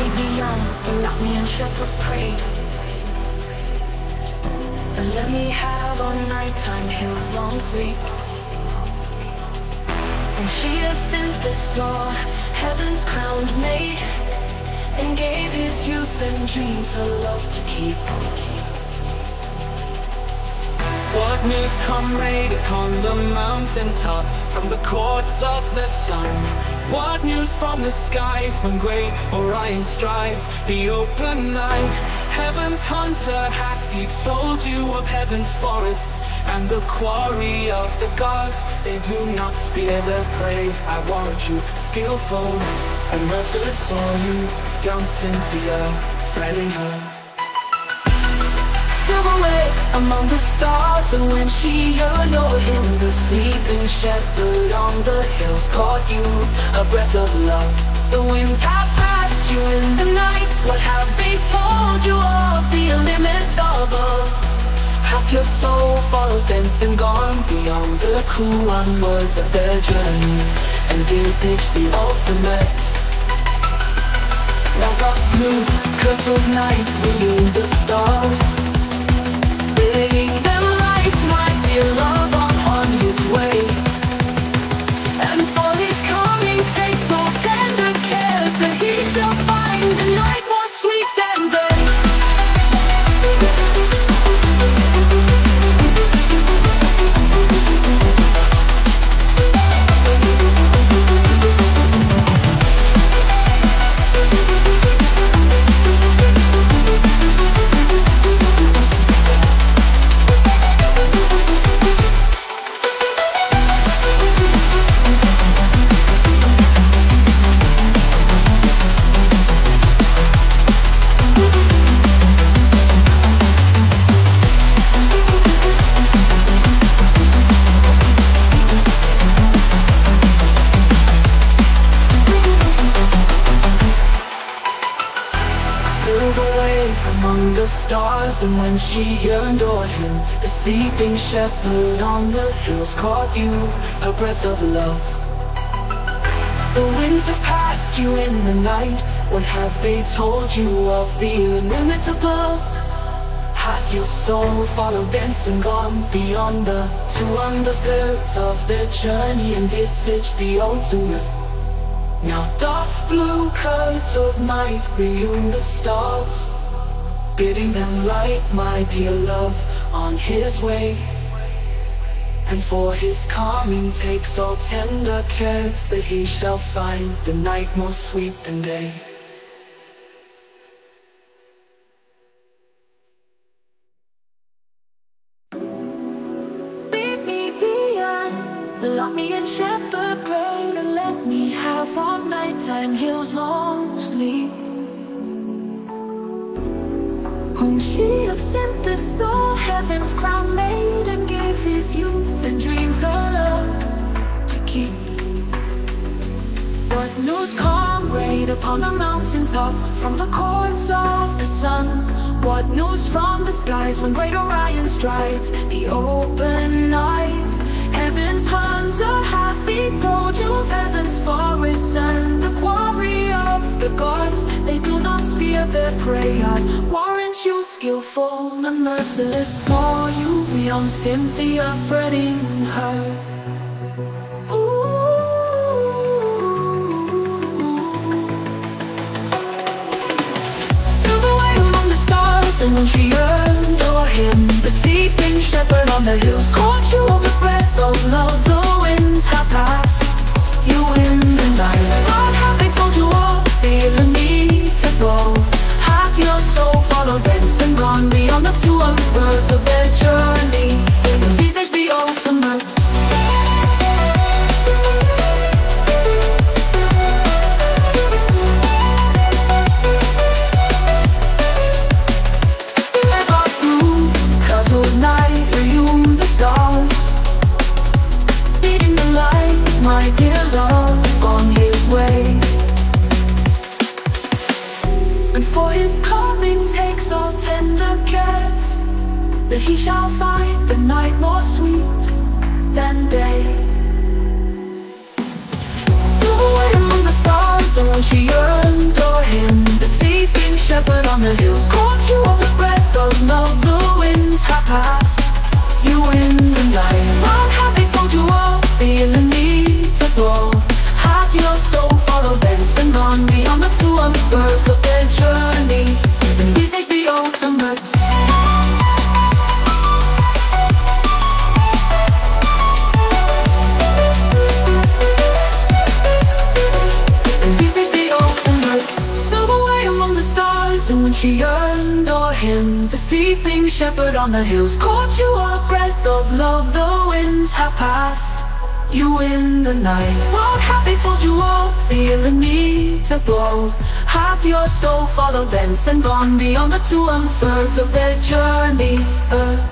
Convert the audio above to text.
made me young, they locked me in shepherd prayed. They let me have all nighttime hills long sleep. And she has sent this law, heaven's crowned maid, and gave his youth and dreams a love to keep. What news come raid upon the mountaintop from the courts of the sun? What news from the skies when grey Orion strikes the open night? Heaven's hunter hath he told you of heaven's forests and the quarry of the gods? They do not spare their prey. I warrant you, skillful and merciless saw you young Cynthia, threading her away among the stars. And when she heard no The sleeping shepherd on the hills caught you A breath of love. The winds have passed you in the night. What have they told you of the limits Have your soul followed thence and gone Beyond the cool words of their journey And visage the ultimate. Now, a blue curtain night, we the stars? And when she yearned o'er him. The sleeping shepherd on the hills Caught you, a breath of love. The winds have passed you in the night. What have they told you of the inimitable? Hath your soul followed thence and gone beyond the Two under-thirds of their journey And visage the ultimate? Now doth blue curtains of night relume the stars Bidding them light my dear love on his way. And for his coming takes all tender cares That he shall find the night more sweet than day Whom she of sent the soul Heaven's crown made maiden gave his youth And dreams her love to keep. What news comrade upon the mountaintop From the courts of the sun? What news from the skies when great Orion strides? The open night Heaven's hunter half he told you of heaven's forests And the quarry of the gods They do not spear their prey I warrant you skillful and merciless Saw you beyond Cynthia fretting her. And when she yearned him The sleeping shepherd on the hills Caught you of breath of The winds have passed. You win the night his coming takes all tender cares That he shall find the night more sweet than day. Flew away among the stars and when she yearned o'er him. The sleeping shepherd on the hills Caught you of the breath of love. The winds have passed you in the night. What have they told you of the illimitable? Shepherd on the hills Caught you a breath of love The winds have passed you in the night. What have they told you of the illimitable? Have your soul followed thence and gone Beyond the two and thirds of their journey. uh,